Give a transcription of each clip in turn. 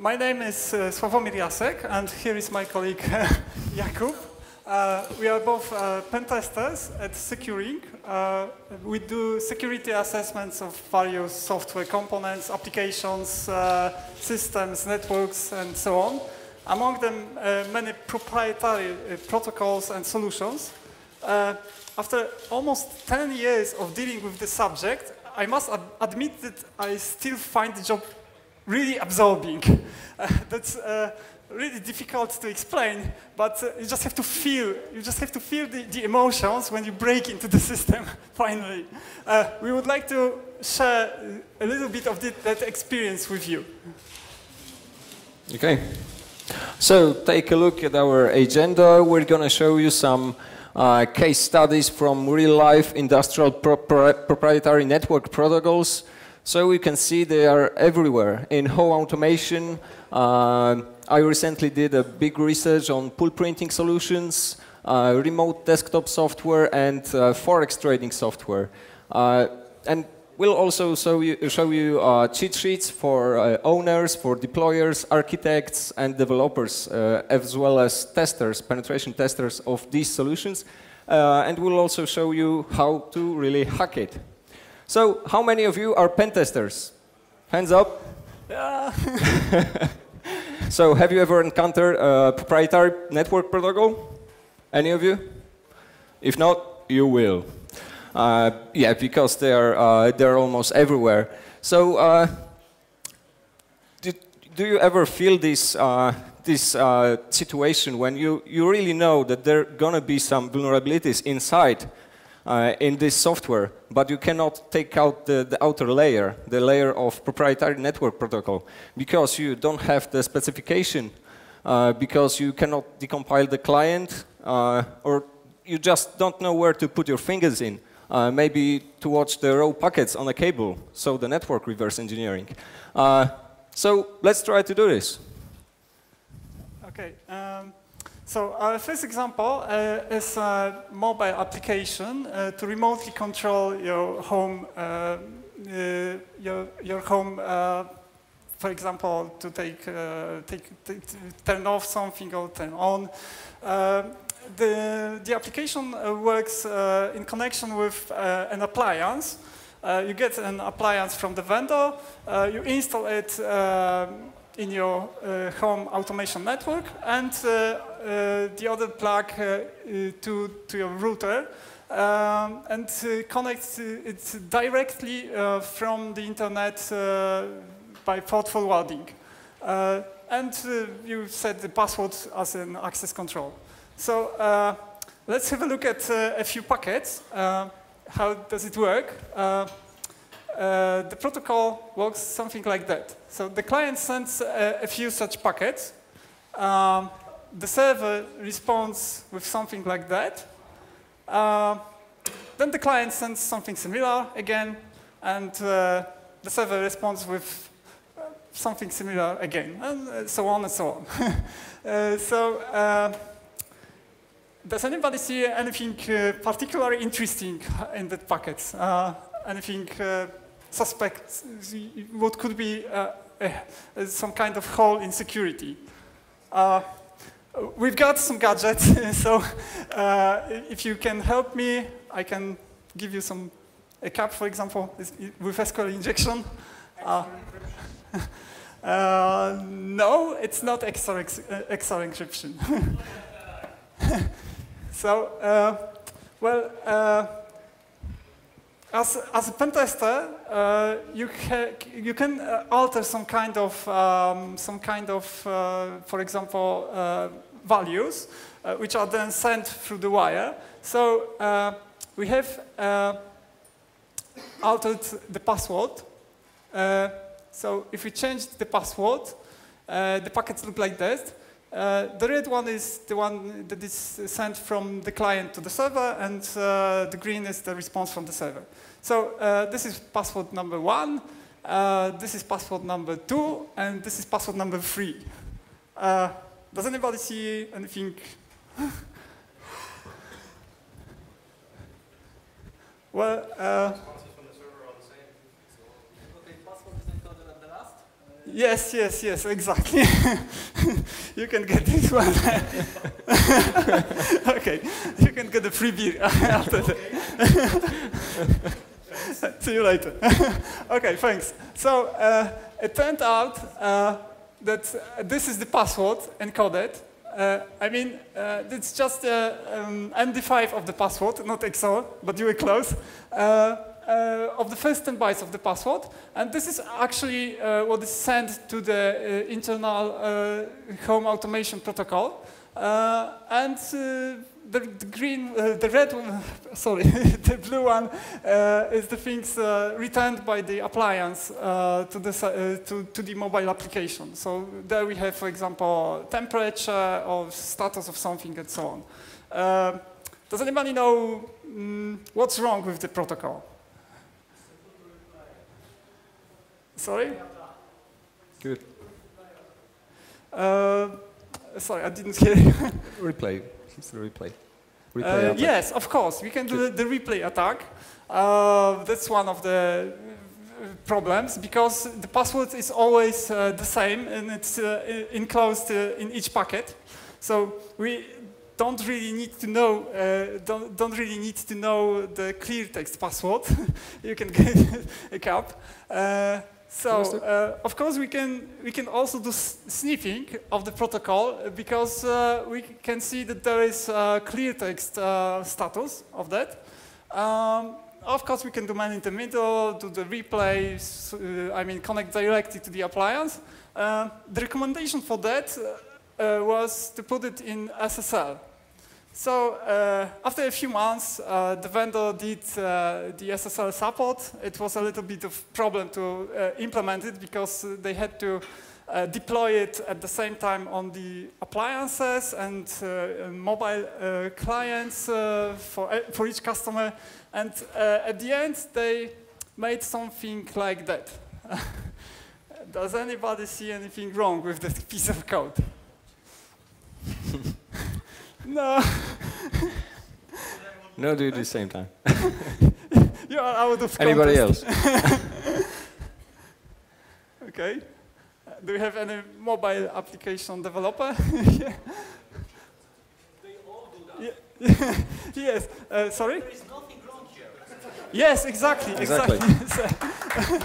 my name is uh, Sławomir Jasek, and here is my colleague Jakub. Uh, we are both uh, pen testers at Securing. Uh, we do security assessments of various software components, applications, uh, systems, networks, and so on. Among them, uh, many proprietary uh, protocols and solutions. After almost 10 years of dealing with the subject, I must ad admit that I still find the job really absorbing. that's really difficult to explain, but uh, you just have to feel, you just have to feel the, the emotions when you break into the system, finally. Uh, we would like to share a little bit of the, that experience with you. Okay. So take a look at our agenda. We're going to show you some uh, case studies from real-life industrial pro proprietary network protocols. So we can see they are everywhere in home automation, uh, I recently did a big research on pull printing solutions, uh, remote desktop software, and uh, forex trading software. Uh, and we'll also show you, show you uh, cheat sheets for uh, owners, for deployers, architects, and developers, as well as testers, penetration testers of these solutions. and we'll also show you how to really hack it. So, how many of you are pen testers? Hands up. So have you ever encountered a proprietary network protocol? Any of you? If not, you will. Uh, yeah, because they're, uh, they're almost everywhere. So uh, do, do you ever feel this, uh, this uh, situation when you, you really know that there are going to be some vulnerabilities inside uh, in this software, but you cannot take out the, the, outer layer, the layer of proprietary network protocol, because you don't have the specification, uh, because you cannot decompile the client, uh, or you just don't know where to put your fingers in. Uh, maybe to watch the raw packets on a cable, so the network reverse engineering. Uh, so let's try to do this. Okay. Um so our first example uh, is a mobile application uh, to remotely control your home, uh, uh your, your home, uh, for example, to take, uh, take, turn off something or turn on. the, the application works in connection with an appliance. you get an appliance from the vendor, you install it in your uh, home automation network and uh, uh, the other plug to, to your router um, and eh, connect eh, it directly eh, from the internet by port forwarding. and you set the password as an access control. So let's have a look at a few packets. how does it work? uh, the protocol works something like that. So the client sends a, a few such packets. Um, the server responds with something like that. Uh, then the client sends something similar again, and uh, the server responds with uh, something similar again, and uh, so on and so on. uh, so, does anybody see anything particularly interesting in the packets? anything suspect what could be uh, uh, some kind of hole in security. Uh, we've got some gadgets, so uh, if you can help me, I can give you some, a cap, for example, with SQL injection. Uh, uh, no, it's not XOR, XOR encryption. so, well, as, as a pen tester, uh, you, you can uh, alter some kind of, um, some kind of uh, for example, uh, values, uh, which are then sent through the wire. So uh, we have altered the password. so if we change the password, the packets look like this. Uh, the red one is the one that is sent from the client to the server, and uh, the green is the response from the server. So uh, this is password number one, uh, this is password number two, and this is password number three. Uh, does anybody see anything? well, Yes, yes, yes, exactly. you can get this one. okay, you can get a free beer after that. See you later. okay, thanks. So uh, it turned out uh, that uh, this is the password encoded. Uh, I mean, uh, it's just uh, um, MD5 of the password, not XOR, but you were close uh, of the first 10 bytes of the password. And this is actually uh, what is sent to the uh, internal uh, home automation protocol. Uh, and uh, the, the, green, the red one, sorry, the blue one is the things returned by the appliance to, the, to, to the mobile application. So there we have, for example, temperature or status of something and so on. does anybody know mm, what's wrong with the protocol? Sorry? Good. Uh, sorry, I didn't hear you. replay. It's the replay. replay uh, yes, of course. We can do the, the replay attack. Uh, that's one of the uh, problems because the password is always uh, the same and it's uh, enclosed in each packet. So we don't really need to know don't, don't really need to know the clear text password. you can get a cap. So, uh, of course, we can, we can also do sniffing of the protocol because uh, we can see that there is uh, clear text uh, status of that. Um, of course, we can do man in the middle, do the replay, uh, I mean, connect directly to the appliance. Uh, the recommendation for that was to put it in SSL. So uh, after a few months, uh, the vendor did uh, the SSL support. It was a little bit of problem to uh, implement it because they had to uh, deploy it at the same time on the appliances and uh, mobile clients for, for each customer. And at the end, they made something like that. Does anybody see anything wrong with this piece of code? No. no, do it at the same time. you are out of Anybody else? okay. Uh, do you have any mobile application developer? yeah. They all do that. yes. Uh, sorry? There is nothing wrong here. Yes, exactly. Exactly. exactly.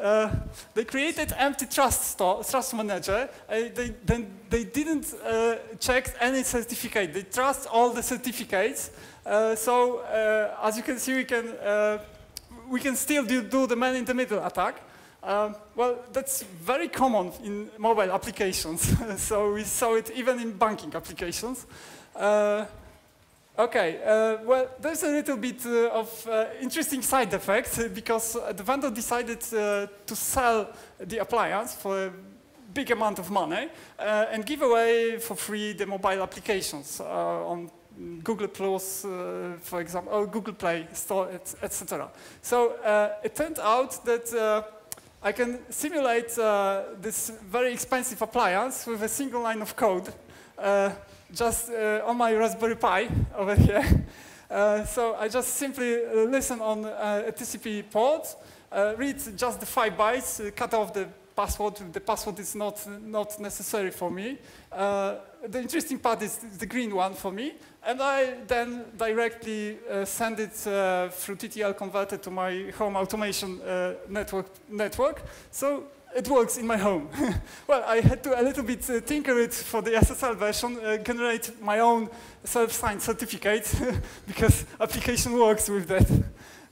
Uh, they created empty trust store, trust manager. Uh, they, then they didn't uh, check any certificate. They trust all the certificates. Uh, so uh, as you can see, we can we can still do, do, the man in the middle attack. well, that's very common in mobile applications. so we saw it even in banking applications. Okay, uh, well, there's a little bit uh, of uh, interesting side effect uh, because uh, the vendor decided uh, to sell the appliance for a big amount of money and give away for free the mobile applications on Google Plus, for example, or Google Play Store, etc. So it turned out that I can simulate this very expensive appliance with a single line of code just uh, on my Raspberry Pi over here. Uh, so I just simply uh, listen on uh, a TCP port, uh, read just the five bytes, uh, cut off the password. The password is not, not necessary for me. the interesting part is the green one for me. And I then directly send it through TTL converter to my home automation network, network. So it works in my home. well, I had to a little bit uh, tinker it for the SSL version, uh, generate my own self-signed certificate because application works with that.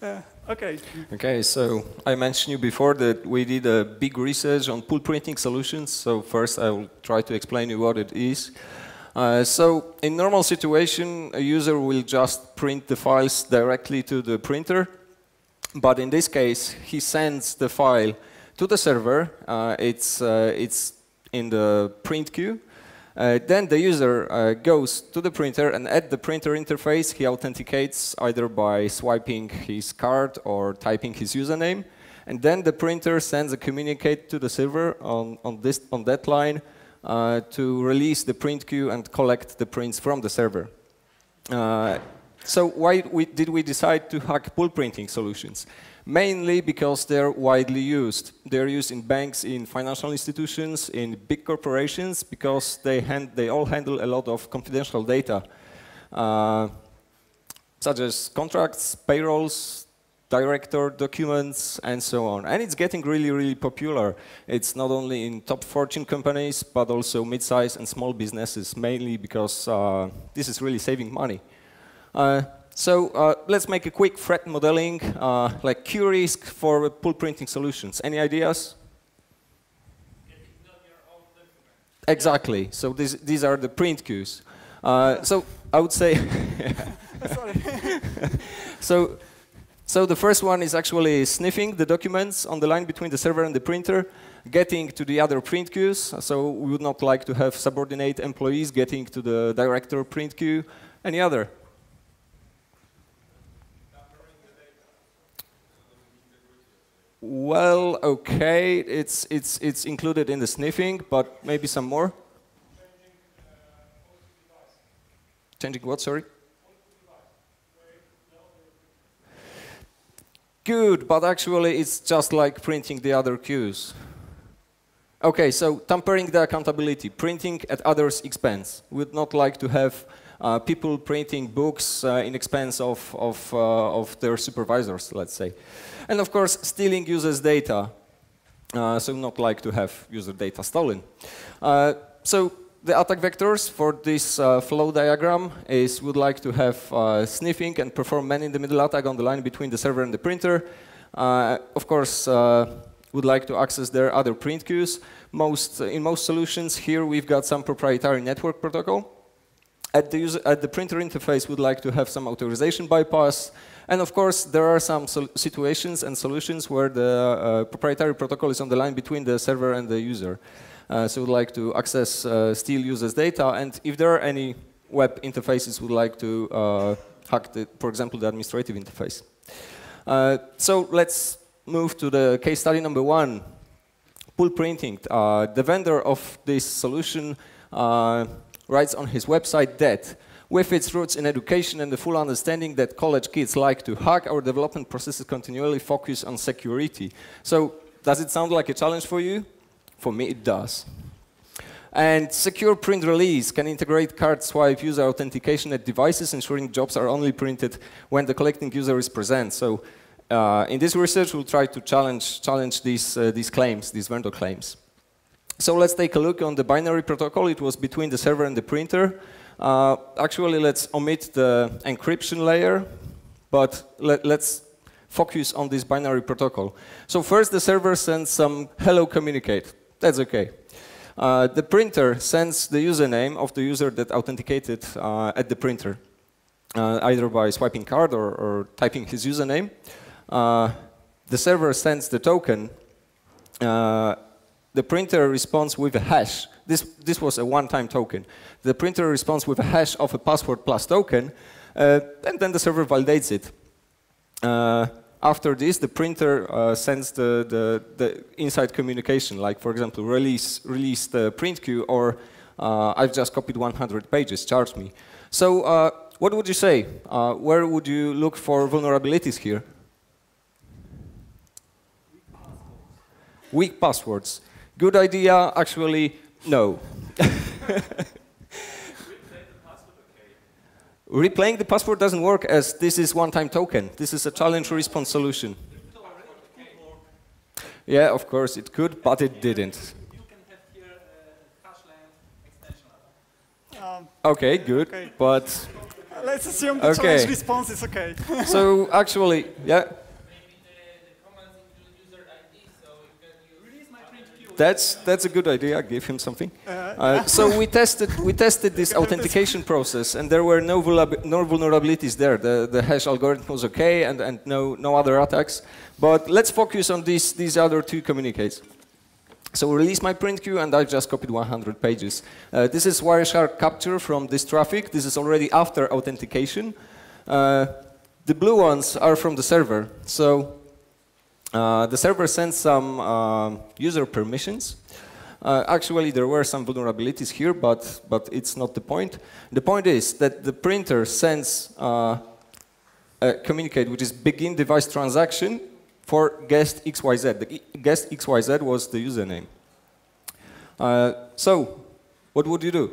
Uh, okay. Okay, so I mentioned you before that we did a big research on pull printing solutions. So first I will try to explain you what it is. Uh, so in normal situation, a user will just print the files directly to the printer. But in this case, he sends the file to the server. Uh, it's, uh, it's in the print queue. Uh, then the user goes to the printer and at the printer interface he authenticates either by swiping his card or typing his username. And then the printer sends a communicate to the server on, on, this, on that line uh, to release the print queue and collect the prints from the server. Uh, so why we, did we decide to hack pull printing solutions? Mainly because they're widely used. They're used in banks, in financial institutions, in big corporations, because they, they all handle a lot of confidential data, uh, such as contracts, payrolls, director documents, and so on. And it's getting really, really popular. It's not only in top fortune companies, but also mid-sized and small businesses, mainly because uh, this is really saving money. Uh, so uh, let's make a quick threat modeling, uh, like risk for pull printing solutions. Any ideas? Exactly. So this, these are the print queues. Uh, so I would say, so so the first one is actually sniffing the documents on the line between the server and the printer, getting to the other print queues. So we would not like to have subordinate employees getting to the director print queue. Any other? Well, okay, it's, it's, it's included in the sniffing, but maybe some more? Changing what, sorry? good, but actually it's just like printing the other queues. Okay, so tampering the accountability, printing at others' expense. We'd not like to have uh, people printing books uh, in expense of, of, uh, of their supervisors, let's say. And of course, stealing users' data. Uh, so not like to have user data stolen. Uh, so the attack vectors for this uh, flow diagram is would like to have uh, sniffing and perform man-in-the-middle attack on the line between the server and the printer. Uh, of course, would like to access their other print queues. Most, in most solutions here, we've got some proprietary network protocol. At the, user, at the printer interface, would like to have some authorization bypass. And of course, there are some situations and solutions where the uh, proprietary protocol is on the line between the server and the user. Uh, so would like to access uh, steal users' data, and if there are any web interfaces would like to uh, hack, the, for example, the administrative interface. Uh, so let's move to the case study number one, pull printing. Uh, the vendor of this solution uh, writes on his website that with its roots in education and the full understanding that college kids like to hack, our development processes continually focus on security. So does it sound like a challenge for you? For me, it does. And secure print release can integrate card swipe user authentication at devices, ensuring jobs are only printed when the collecting user is present. So uh, in this research, we'll try to challenge, challenge these, uh, these claims, these vendor claims. So let's take a look on the binary protocol. It was between the server and the printer. Uh, actually, let's omit the encryption layer, but let, us focus on this binary protocol. So first, the server sends some hello communicate. That's okay. Uh, the printer sends the username of the user that authenticated uh, at the printer, uh, either by swiping card or, or typing his username. Uh, the server sends the token. Uh, the printer responds with a hash. This, this was a one-time token. The printer responds with a hash of a password plus token, uh, and then the server validates it after this, the printer uh, sends the, the, the, inside communication, like, for example, release, release the print queue, or uh, I've just copied 100 pages, charge me. So uh, what would you say? Uh, where would you look for vulnerabilities here? Weak passwords. Good idea, actually, no. Replaying the password doesn't work as this is one-time token. This is a challenge response solution. Yeah, of course it could, but it didn't. Um, okay, good, okay. but... Let's assume the okay. challenge response is okay. so actually, yeah? That's that's a good idea. Give him something. Uh, uh, so we tested we tested this authentication process, and there were no, no vulnerabilities there. The the hash algorithm was okay, and and no no other attacks. But let's focus on these these other two communicates. So release my print queue, and I've just copied 100 pages. Uh, this is Wireshark capture from this traffic. This is already after authentication. Uh, the blue ones are from the server. So the server sends some uh, user permissions. Uh, actually, there were some vulnerabilities here, but, but it's not the point. The point is that the printer sends uh, a communicate, which is begin device transaction, for guest XYZ. The guest XYZ was the username. Uh, so, what would you do?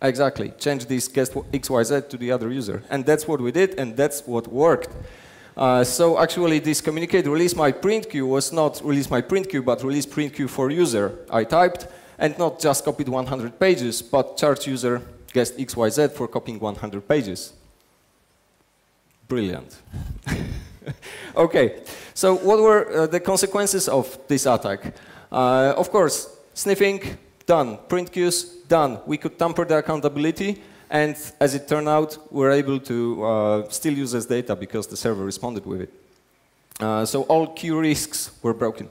Exactly, change this guest XYZ to the other user. And that's what we did, and that's what worked. Uh, so actually, this communicate release my print queue was not release my print queue, but release print queue for user. I typed, and not just copied 100 pages, but charged user guest XYZ for copying 100 pages. Brilliant. okay, so what were uh, the consequences of this attack? Uh, of course, sniffing, done. Print queues, done. We could tamper the accountability, and as it turned out, we were able to uh, still use this data because the server responded with it. Uh, so all key risks were broken.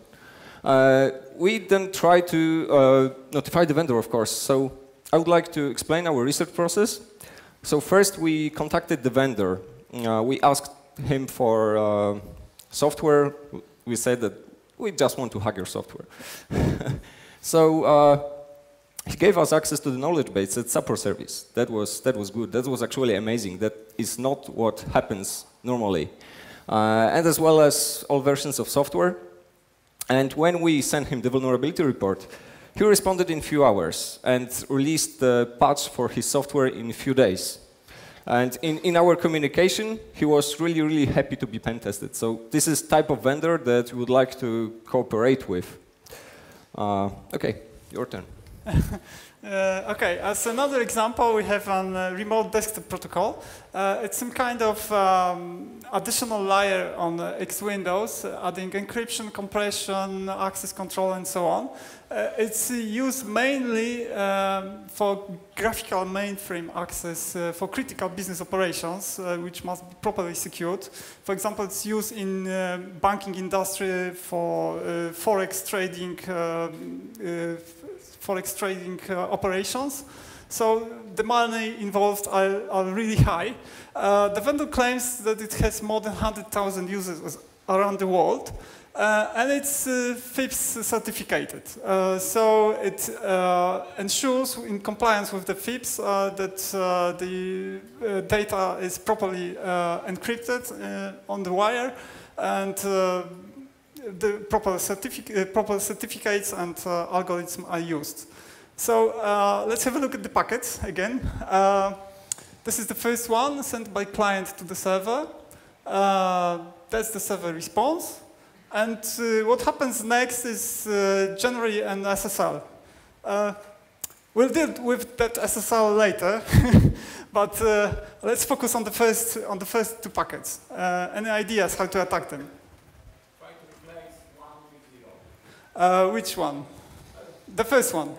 Uh, we then tried to uh, notify the vendor, of course. So I would like to explain our research process. So first, we contacted the vendor. Uh, we asked him for uh, software. We said that we just want to hack your software. so he gave us access to the knowledge base at support service. That was, that was good. That was actually amazing. That is not what happens normally. Uh, and as well as all versions of software. And when we sent him the vulnerability report, he responded in a few hours and released the patch for his software in a few days. And in, in our communication, he was really, really happy to be pen tested. So this is type of vendor that we would like to cooperate with. Uh, okay, your turn. Uh, okay, as another example, we have a uh, remote desktop protocol. Uh, it's some kind of um, additional layer on uh, X Windows, uh, adding encryption, compression, access control, and so on. Uh, it's used mainly um, for graphical mainframe access for critical business operations, which must be properly secured. For example, it's used in banking industry for forex trading um, forex trading uh, operations. So the money involved are, are really high. Uh, the vendor claims that it has more than 100,000 users around the world. Uh, and it's uh, FIPS certificated. Uh, so it uh, ensures in compliance with the FIPS uh, that the data is properly encrypted on the wire and the proper, certific uh, proper certificates and uh, algorithms are used. So uh, let's have a look at the packets again. this is the first one sent by client to the server. that's the server response. And what happens next is generally an SSL. We'll deal with that SSL later, but uh, let's focus on the first on the first two packets. Uh, any ideas how to attack them? Uh, which one? The first one.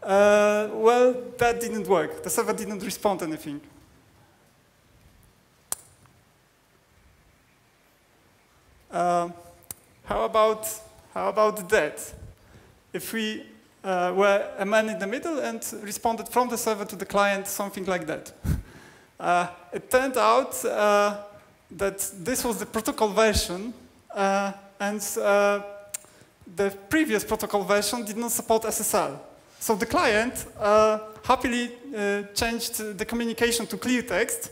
Uh, well, that didn't work. The server didn't respond anything. Uh, how about how about that? If we uh, were a man in the middle and responded from the server to the client, something like that. Uh, it turned out uh, that this was the protocol version, and the previous protocol version did not support SSL. So the client uh, happily uh, changed the communication to clear text.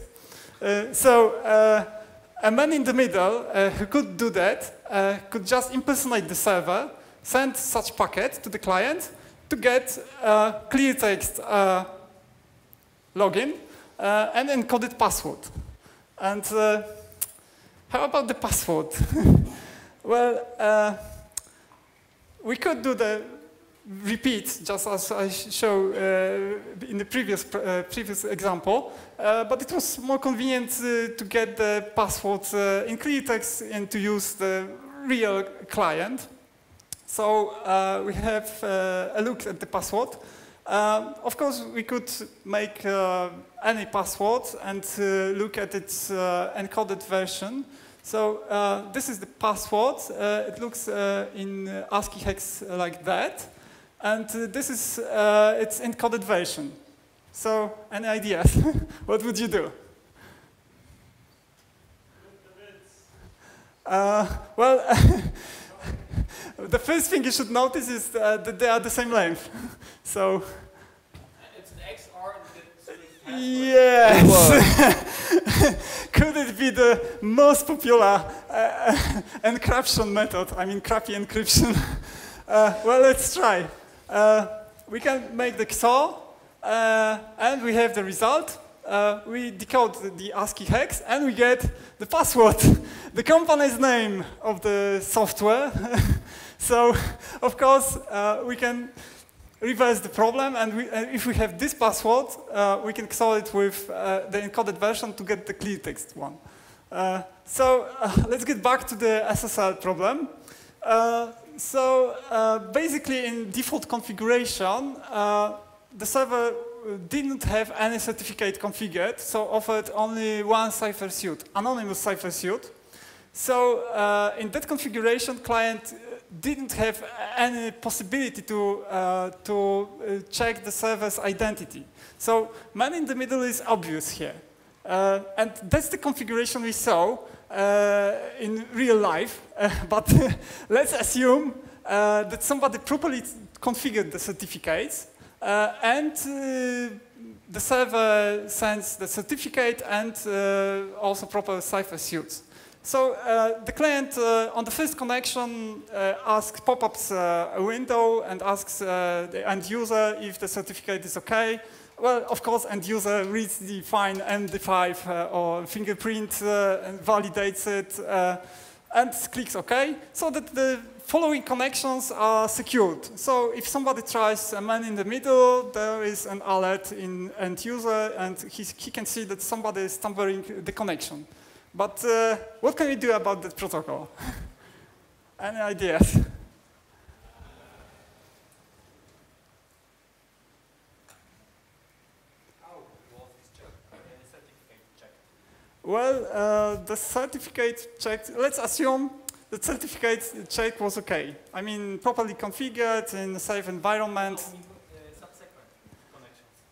Uh, so uh, a man in the middle uh, who could do that uh, could just impersonate the server, send such packet to the client to get clear text login and encoded password. And how about the password? well, we could do the repeat, just as I show uh, in the previous, uh, previous example, uh, but it was more convenient uh, to get the password uh, in clear text and to use the real client. So uh, we have a look at the password. Um, of course, we could make any password and look at its encoded version. So uh, this is the password. Uh, it looks uh, in uh, ASCII hex like that. And uh, this is uh, its encoded version. So any ideas? what would you do? Well, the first thing you should notice is that they are the same length. so. It's an XOR Yes. Could it be the most popular uh, encryption method. I mean, crappy encryption. Uh, well, let's try. Uh, we can make the XOR, uh, and we have the result. Uh, we decode the, ASCII hex, and we get the password, the company's name of the software. so, of course, uh, we can reverse the problem, and we, uh, if we have this password, uh, we can XOR it with uh, the encoded version to get the clear text one. Uh, so let's get back to the SSL problem. So basically in default configuration, the server didn't have any certificate configured, so offered only one cipher suit, anonymous cipher suit. So uh, in that configuration, client didn't have any possibility to, uh, to uh, check the server's identity. So man in the middle is obvious here. Uh, and that's the configuration we saw uh, in real life. But let's assume that somebody properly configured the certificates uh, and uh, the server sends the certificate and uh, also proper cipher suits. So uh, the client uh, on the first connection uh, asks, pop-ups a window and asks the end user if the certificate is okay. Well, of course, end user reads the fine MD5 uh, or fingerprint and validates it and clicks OK, so that the following connections are secured. So if somebody tries a man in the middle, there is an alert in end user, and he, he can see that somebody is tampering the connection. But uh, what can we do about that protocol? Any ideas? Check? Well, uh, the certificate checked, let's assume the certificate check was okay. I mean, properly configured in a safe environment.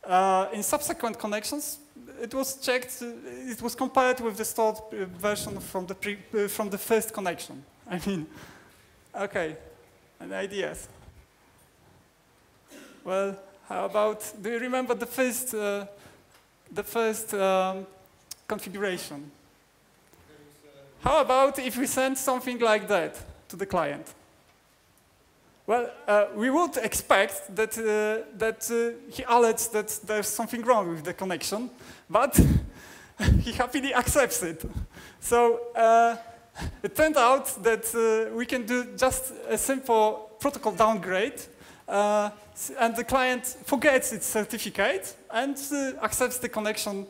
Uh? Uh, in subsequent connections, it was checked, uh, it was compared with the stored uh, version from the, pre, uh, from the first connection. I mean, okay, any ideas? Well, how about, do you remember the first, uh, the first um, configuration? How about if we send something like that to the client? Well, uh, we would expect that, uh, that uh, he alerts that there's something wrong with the connection, but he happily accepts it. So uh, it turned out that uh, we can do just a simple protocol downgrade, uh, and the client forgets its certificate and accepts the connection.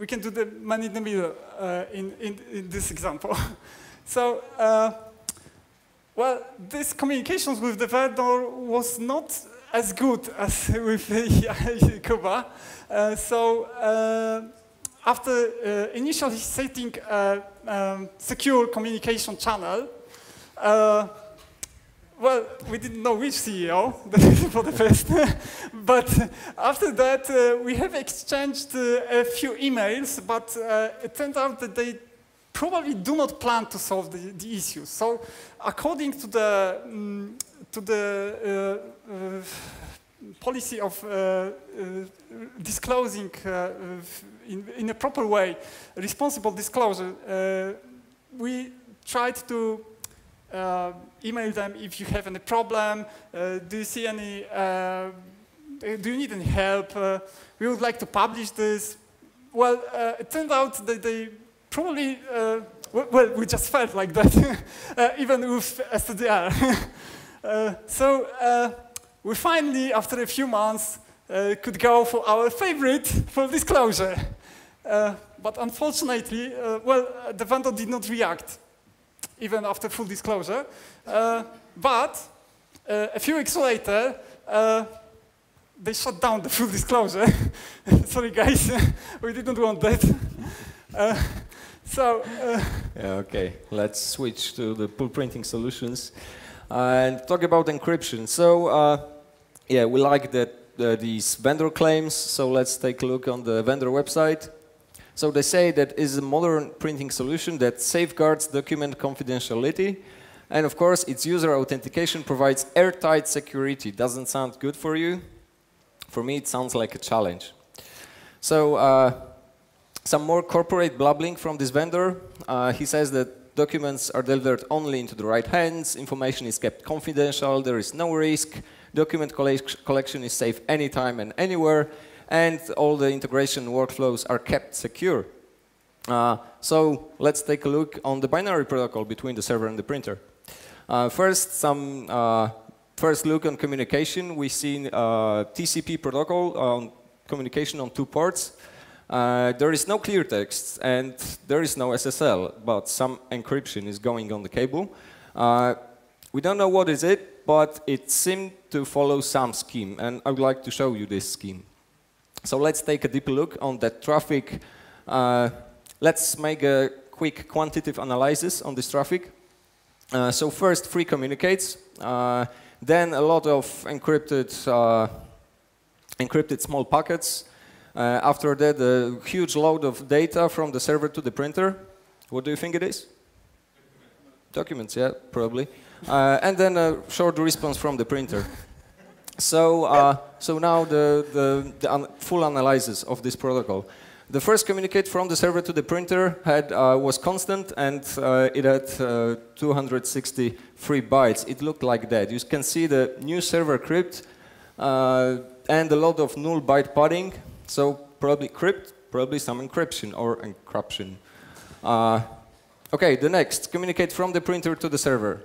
We can do the man in the middle uh, in, in, in this example. so, uh, well, this communications with the vendor was not as good as with Kuba. Uh, so uh, after uh, initially setting a um, secure communication channel, uh, well, we didn't know which CEO for the first, but after that uh, we have exchanged uh, a few emails, but uh, it turned out that they probably do not plan to solve the, the issues. So according to the, mm, to the uh, uh, policy of uh, uh, disclosing uh, in, in a proper way, responsible disclosure, uh, we tried to uh, email them if you have any problem, uh, do you see any, uh, do you need any help, uh, we would like to publish this. Well, uh, it turned out that they probably, uh, well, we just felt like that, even with STDR. uh, so we finally, after a few months, could go for our favorite full disclosure. But unfortunately, well, the vendor did not react even after full disclosure. Uh, but uh, a few weeks later, uh, they shut down the full disclosure. Sorry, guys, we didn't want that. Uh, so, uh, Yeah, okay, let's switch to the pull printing solutions and talk about encryption. So, yeah, we like that these vendor claims. So let's take a look on the vendor website. So they say that is a modern printing solution that safeguards document confidentiality, and of course, its user authentication provides airtight security. Doesn't sound good for you? For me, it sounds like a challenge. So. Uh, some more corporate blabbling from this vendor. Uh, he says that documents are delivered only into the right hands, information is kept confidential, there is no risk, document collect collection is safe anytime and anywhere, and all the integration workflows are kept secure. Uh, so let's take a look on the binary protocol between the server and the printer. Uh, first, some uh, first look on communication. We see uh, TCP protocol on communication on two ports. Uh, there is no clear text and there is no SSL, but some encryption is going on the cable. We don't know what is it, but it seemed to follow some scheme, and I would like to show you this scheme. So let's take a deeper look on that traffic. Uh, let's make a quick quantitative analysis on this traffic. Uh, so first, free communicates, uh, then a lot of encrypted, uh, encrypted small packets, uh, after that, a huge load of data from the server to the printer. What do you think it is? Documents, yeah, probably. Uh, and then a short response from the printer. So, uh, so now the, the, the un full analysis of this protocol. The first communicate from the server to the printer had, uh, was constant and uh, it had uh, 263 bytes. It looked like that. You can see the new server crypt uh, and a lot of null byte padding so probably crypt, probably some encryption or encryption. Uh, okay, the next, communicate from the printer to the server.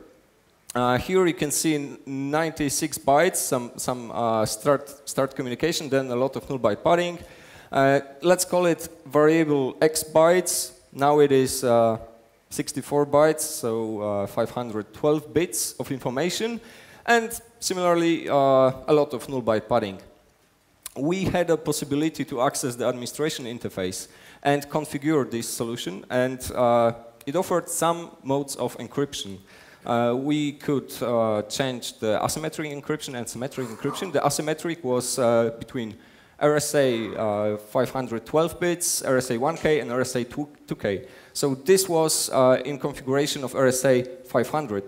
Uh, here you can see 96 bytes, some, some uh, start, start communication, then a lot of null byte padding. Uh, let's call it variable x bytes. Now it is uh, 64 bytes, so uh, 512 bits of information. And similarly, a lot of null byte padding we had a possibility to access the administration interface and configure this solution, and uh, it offered some modes of encryption. Uh, we could uh, change the asymmetric encryption and symmetric encryption. The asymmetric was uh, between RSA uh, 512 bits, RSA 1K, and RSA 2, k So this was uh, in configuration of RSA 500.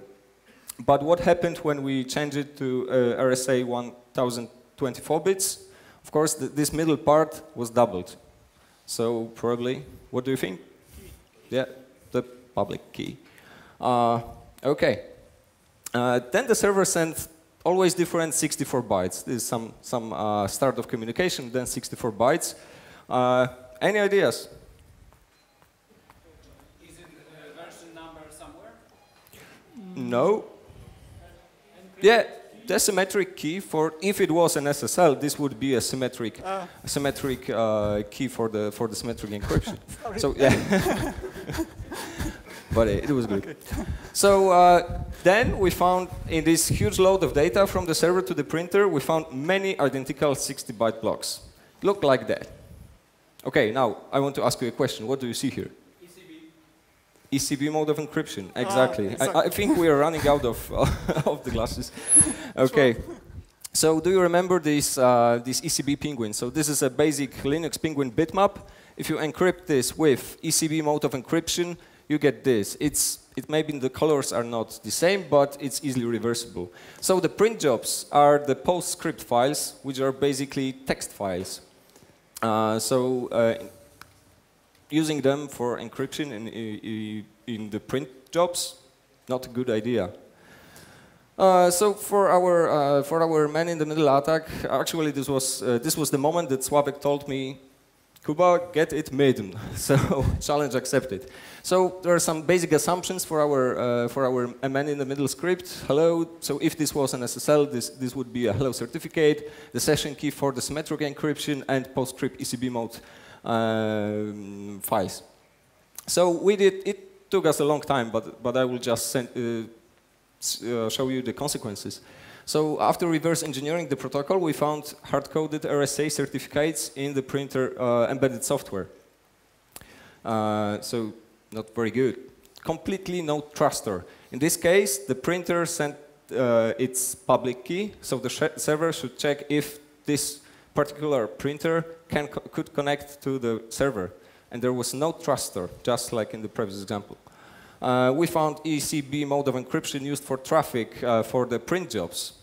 But what happened when we changed it to RSA 1024 bits? Of course, th this middle part was doubled. So probably, what do you think? Yeah, the public key. Uh, okay. Uh, then the server sent always different 64 bytes. This is some, some uh, start of communication, then 64 bytes. Uh, any ideas? Is it a version number somewhere? No. Yeah, the symmetric key for if it was an SSL, this would be a symmetric, uh. a symmetric uh, key for the for the symmetric encryption. so yeah, but it, it was good. Okay. So uh, then we found in this huge load of data from the server to the printer, we found many identical 60-byte blocks. Look like that. Okay, now I want to ask you a question. What do you see here? ECB mode of encryption, ah, exactly. exactly. I, I, think we are running out of, uh, of the glasses. Okay. So do you remember this, uh, this ECB penguin? So this is a basic Linux penguin bitmap. If you encrypt this with ECB mode of encryption, you get this. It's, it maybe the colors are not the same, but it's easily reversible. So the print jobs are the PostScript files, which are basically text files. Uh, so uh, using them for encryption in, in the print jobs, not a good idea. Uh, so for our uh, for our man in the middle attack, actually this was uh, this was the moment that Sławek told me, Kuba, get it made. So challenge accepted. So there are some basic assumptions for our uh, for our man in the middle script. Hello. So if this was an SSL, this this would be a hello certificate, the session key for the symmetric encryption, and PostScript ECB mode um, files. So we did, it took us a long time, but, but I will just send, uh, uh, show you the consequences. So after reverse engineering the protocol, we found hard-coded RSA certificates in the printer uh, embedded software. Uh, so not very good. Completely no truster. In this case, the printer sent uh, its public key, so the server should check if this particular printer can, could connect to the server. And there was no truster, just like in the previous example. Uh, we found ECB mode of encryption used for traffic uh, for the print jobs.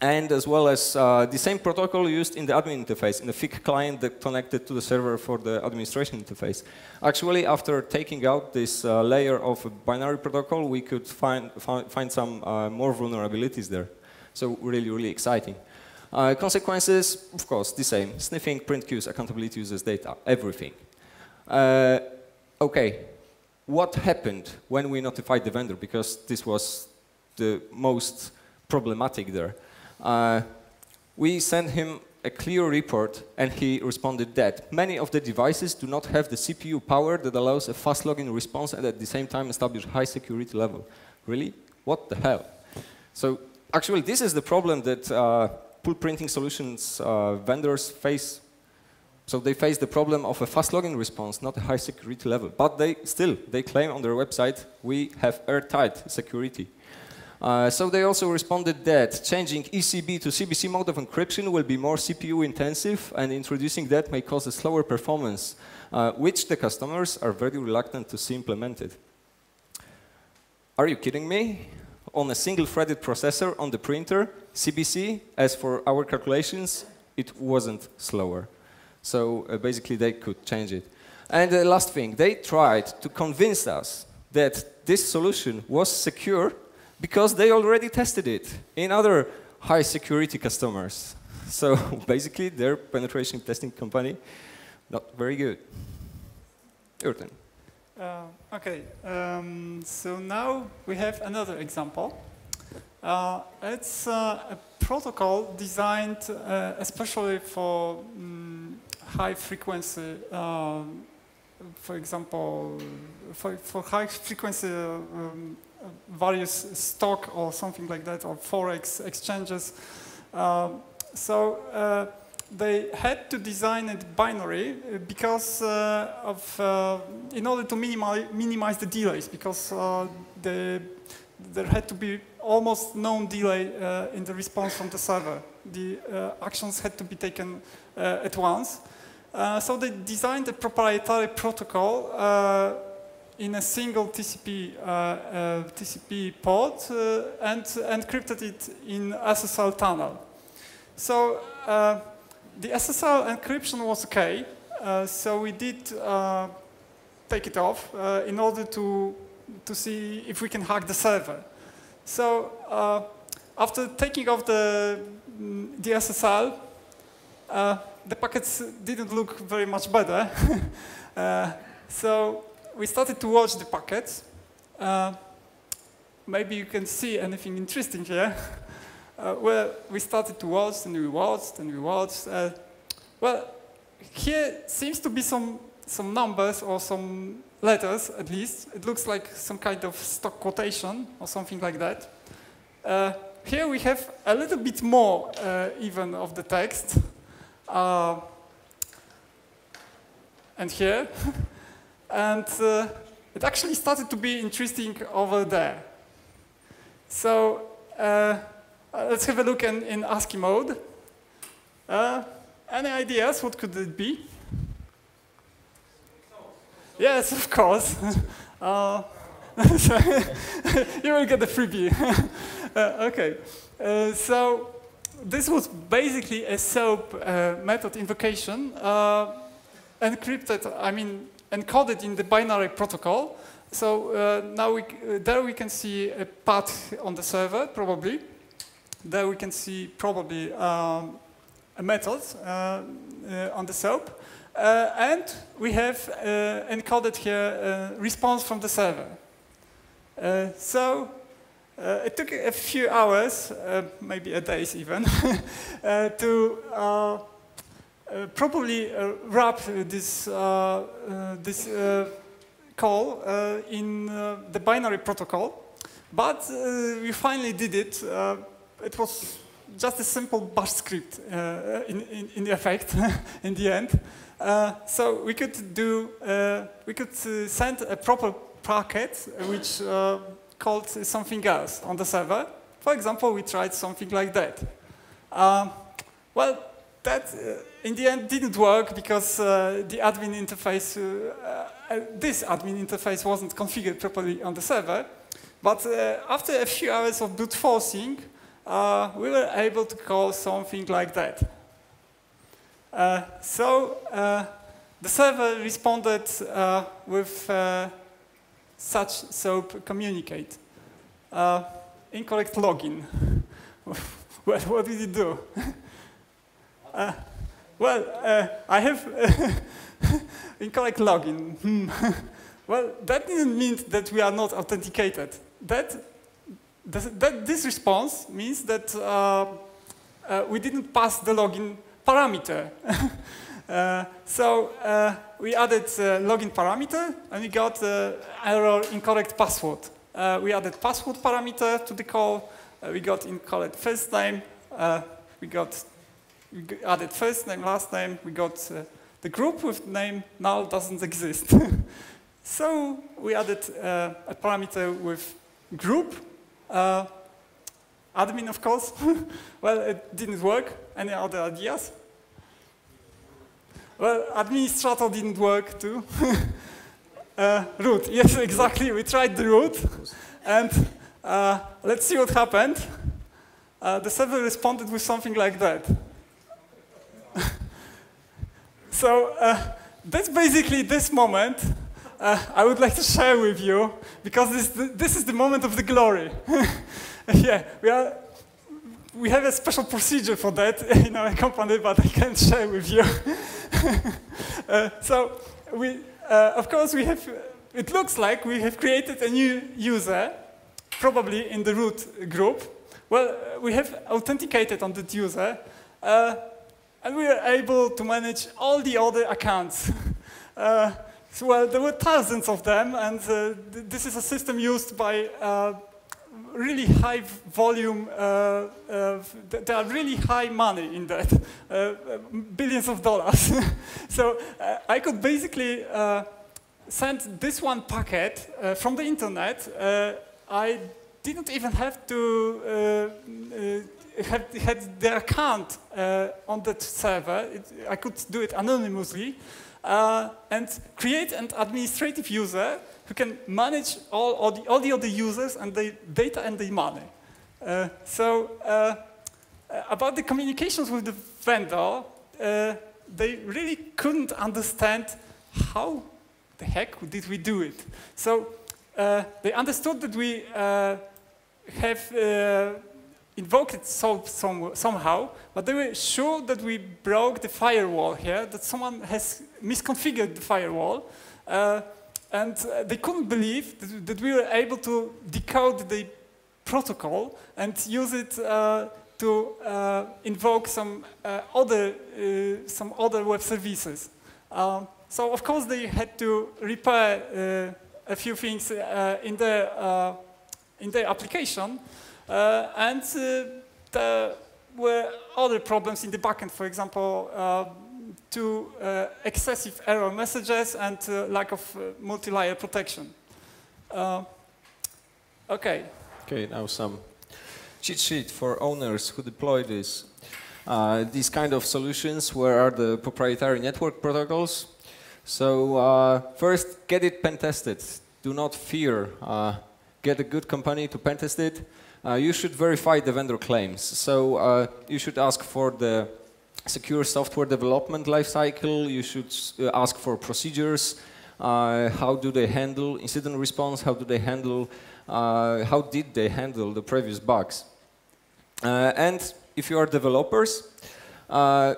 and as well as uh, the same protocol used in the admin interface, in the thick client that connected to the server for the administration interface. Actually, after taking out this uh, layer of binary protocol, we could find, find some uh, more vulnerabilities there. So really, really exciting. Consequences, of course, the same. Sniffing, print queues, accountability users data, everything. Okay, what happened when we notified the vendor? Because this was the most problematic there. Uh, we sent him a clear report and he responded that many of the devices do not have the CPU power that allows a fast login response and at the same time establish high security level. Really? What the hell? So actually this is the problem that uh, pull printing solutions uh, vendors face. So they face the problem of a fast login response, not a high security level. But they still, they claim on their website, we have airtight security. Uh, so they also responded that changing ECB to CBC mode of encryption will be more CPU intensive and introducing that may cause a slower performance, uh, which the customers are very reluctant to see implemented. Are you kidding me? On a single threaded processor on the printer, CBC, as for our calculations, it wasn't slower. So uh, basically they could change it. And the last thing, they tried to convince us that this solution was secure because they already tested it in other high security customers. So basically, their penetration testing company, not very good. Your turn. Uh, okay, um, so now we have another example. Uh, it's uh, a protocol designed uh, especially for um, high frequency, um, for example, for, for high frequency um, various stock or something like that, or forex exchanges. Um, so uh, they had to design it binary uh, because uh, of, uh, in order to minimize, minimize the delays, because uh, the, there had to be almost no delay uh, in the response from the server. The actions had to be taken at once. So they designed a proprietary protocol in a single TCP, uh, uh, TCP port uh, and encrypted it in SSL tunnel. So the SSL encryption was okay, so we did take it off in order to, to see if we can hack the server. So after taking off the, mm, the SSL, uh, the packets didn't look very much better. uh, so we started to watch the packets. Uh, maybe you can see anything interesting here. Uh, well, we started to watch and we watched and we watched. Uh, well, here seems to be some, some numbers or some letters at least. It looks like some kind of stock quotation or something like that. Uh, here we have a little bit more uh, even of the text. Uh, and here. And uh, it actually started to be interesting over there. So uh, let's have a look in, in ASCII mode. Uh, any ideas? What could it be? Yes, of course. Uh, you will get the freebie. uh, okay. So this was basically a SOAP uh, method invocation uh, encrypted, I mean, encoded in the binary protocol. So uh, now we, uh, there we can see a path on the server, probably. There we can see probably um, a method uh, uh on the SOAP. And we have encoded here a response from the server. so it took a few hours, maybe a days even, to uh, probably uh, wrap this, uh, this call in the binary protocol. But we finally did it. it was just a simple bash script uh, in, in, in, effect in the end. Uh, so we could do, uh, we could send a proper packet which called something else on the server. For example, we tried something like that. well, that in the end didn't work because uh, the admin interface, uh, uh, this admin interface wasn't configured properly on the server. But uh, after a few hours of brute forcing, uh, we were able to call something like that. Uh, so uh, the server responded uh, with uh, such soap communicate. Uh, incorrect login. well, what did it do? Uh, well, uh, I have incorrect login. Hmm. well, that didn't mean that we are not authenticated. That, that this response means that uh, uh, we didn't pass the login parameter. Uh, so uh, we added uh, login parameter and we got uh, error incorrect password. Uh, we added password parameter to the call. We got incorrect first name. We got we added first name, last name. We got the group with name null doesn't exist. so we added a parameter with group. Admin, of course. well, it didn't work. Any other ideas? Well, administrator didn't work too. uh, root, yes, exactly. We tried the root, and uh, let's see what happened. Uh, the server responded with something like that. so uh, that's basically this moment. Uh, I would like to share with you because this, this is the moment of the glory. yeah, we are. We have a special procedure for that in our company, but I can't share with you. uh, so we, uh, of course, we have. It looks like we have created a new user, probably in the root group. Well, uh, we have authenticated on that user, and we are able to manage all the other accounts. So, well, there were thousands of them, and th- this is a system used by really high volume, uh, uh, there are really high money in that, uh, billions of dollars. so I could basically uh, send this one packet from the internet. Uh, I didn't even have to uh, uh, have had their account uh, on that server. It, I could do it anonymously uh, and create an administrative user who can manage all, all, the, all the other users and the data and the money. Uh, so uh, uh, about the communications with the vendor, uh, they really couldn't understand how the heck did we do it. So uh, they understood that we uh, have invoked it so, some, somehow, but they were sure that we broke the firewall here, that someone has misconfigured the firewall. And uh, they couldn't believe that, that we were able to decode the protocol and use it uh, to uh, invoke some uh, other uh, some other web services. Um, so of course they had to repair uh, a few things in their in their application, and there were other problems in the backend. For example, to uh, excessive error messages and uh, lack of uh, multi-layer protection. Uh, okay. Okay, now some cheat sheet for owners who deploy this. Uh, these kind of solutions, where are the proprietary network protocols? So uh, first, get it pen tested. Do not fear. Get a good company to pen test it. You should verify the vendor claims. So you should ask for the secure software development lifecycle. You should uh, ask for procedures. Uh, how do they handle incident response? How do they handle? Uh, how did they handle the previous bugs? Uh, and if you are developers, uh,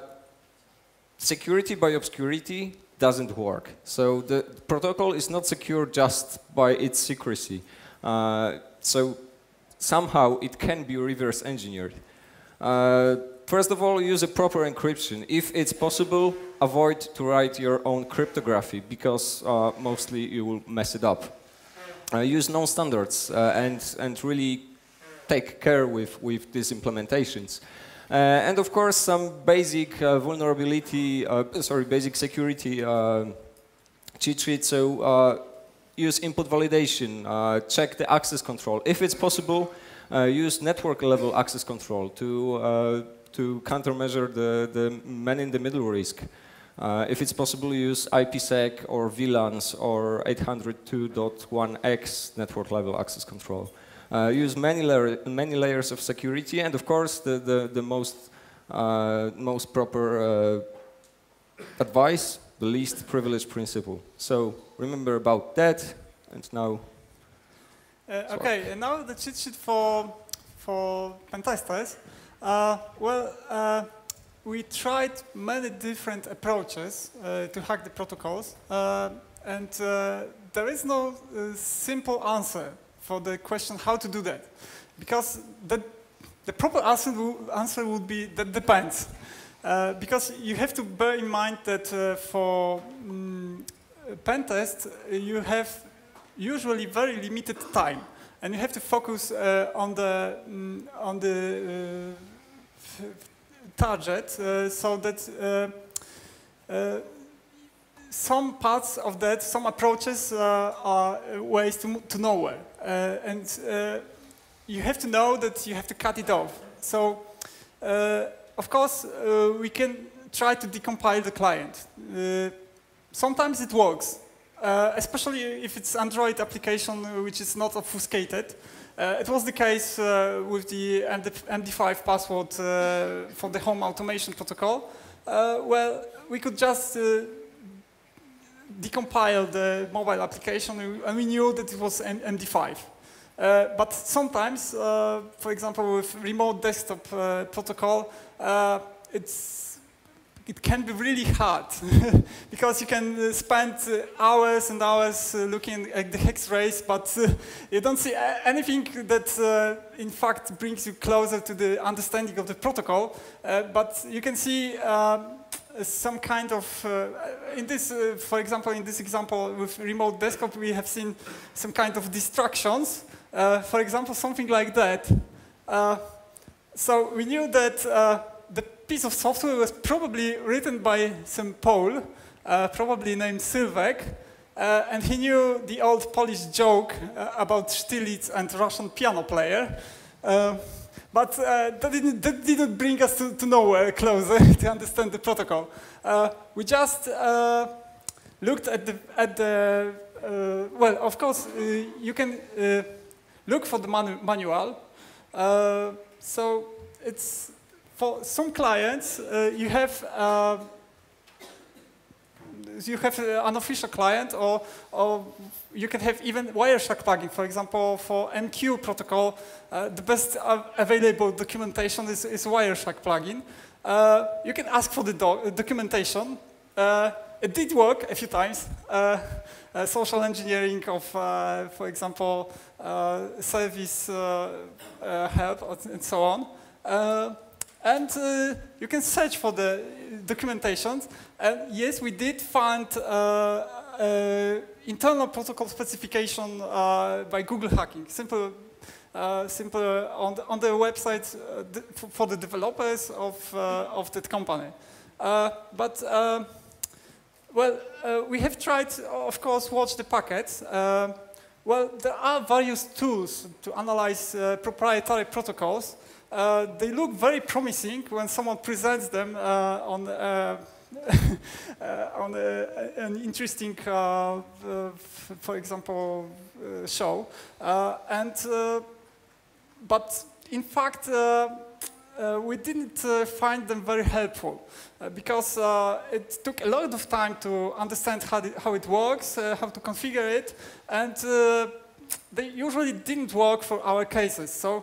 security by obscurity doesn't work. So the protocol is not secure just by its secrecy. Uh, so somehow it can be reverse engineered. First of all, use a proper encryption. If it's possible, avoid to write your own cryptography because uh, mostly you will mess it up. Uh, use known standards uh, and, and really take care with, with these implementations. Uh, and of course, some basic uh, vulnerability, uh, sorry, basic security cheat sheet. So use input validation, check the access control. If it's possible, use network level access control to, to countermeasure the, the man in the middle risk. Uh, if it's possible, use IPsec or VLANs or 802.1x network level access control. uh, use many, layer, many layers of security, and of course, the, the, the most, uh, most proper uh, advice, the least privilege principle. So remember about that, and now Uh, okay, and now the cheat sheet for for pentesters. Uh, well, uh, we tried many different approaches uh, to hack the protocols, uh, and uh, there is no uh, simple answer for the question how to do that, because the the proper answer answer would be that depends. Because you have to bear in mind that for mm, pen test, uh, you have usually very limited time, and you have to focus uh, on the mm, on the uh, target uh, so that uh, uh, some parts of that, some approaches are ways to, to nowhere, and you have to know that you have to cut it off. So, of course, we can try to decompile the client. Sometimes it works, uh, especially if it's Android application which is not obfuscated. Uh, it was the case uh, with the MD- MD5 password uh, for the home automation protocol. Uh, well, we could just uh, decompile the mobile application and we knew that it was M- MD5. Uh, but sometimes, uh, for example, with remote desktop uh, protocol, it's, it can be really hard because you can uh, spend uh, hours and hours uh, looking at the hex rays, but uh, you don't see uh, anything that, uh, in fact, brings you closer to the understanding of the protocol. But you can see um, some kind of, in this, for example, in this example with remote desktop, we have seen some kind of distractions. For example, something like that. So we knew that piece of software was probably written by some Pole, uh, probably named Sylwek, uh, and he knew the old Polish joke uh, about Stilic and Russian piano player. Uh, but uh, that, didn't, that didn't bring us to, to nowhere closer to understand the protocol. Uh, we just looked at the, at the well, of course, you can look for the manu- manual. So it's for some clients, uh, you have uh, you have uh, an official client, or, or you can have even Wireshark plugin. For example, for MQ protocol, uh, the best available documentation is, is Wireshark plugin. Uh, you can ask for the doc- documentation. Uh, it did work a few times. Social engineering of, for example, service help and so on. And uh, you can search for the documentation. And yes, we did find uh, uh, internal protocol specification uh, by Google hacking. Simple, uh, simple on the, on the website uh, for, the developers of, uh, of that company. But well, we have tried, of course, watch the packets. Well, there are various tools to analyze proprietary protocols. Uh, they look very promising when someone presents them uh, on, uh, uh, on a, an interesting, uh, uh, for example, uh, show. Uh, and, uh, but in fact, uh, uh, we didn't uh, find them very helpful uh, because uh, it took a lot of time to understand how, the, how it works, uh, how to configure it, and uh, they usually didn't work for our cases. So uh,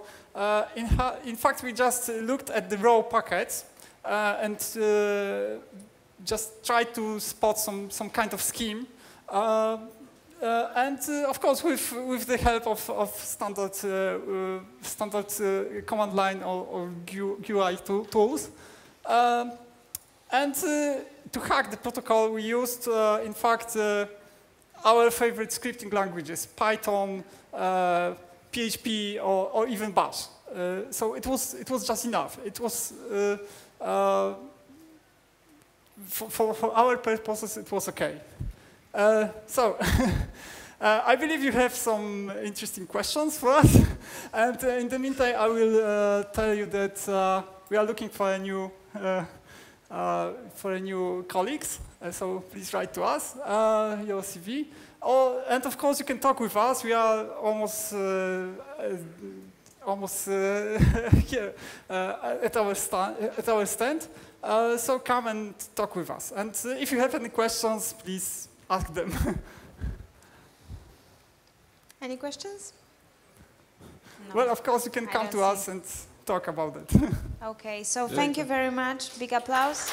in, in fact, we just uh, looked at the raw packets uh, and uh, just tried to spot some, some kind of scheme. Uh, uh, and uh, of course, with, with the help of, of standard, uh, uh, standard uh, command line or, or GUI tool- tools. Um, and uh, to hack the protocol, we used, uh, in fact, uh, our favorite scripting languages, Python, uh, PHP, or, or even Bash. Uh, so it was, it was just enough. It was, uh, uh, for, for, for our purposes, it was okay. So, uh, I believe you have some interesting questions for us. and uh, in the meantime, I will uh, tell you that we are looking for a new, for a new colleagues. So please write to us your CV. Oh, and of course, you can talk with us. We are almost, uh, uh, almost uh, here uh, at our stand. At our stand. Uh, so come and talk with us. And uh, if you have any questions, please ask them. Any questions? No. well, of course, you can come to see. us and talk about it. Okay, so thank you very much. Big applause.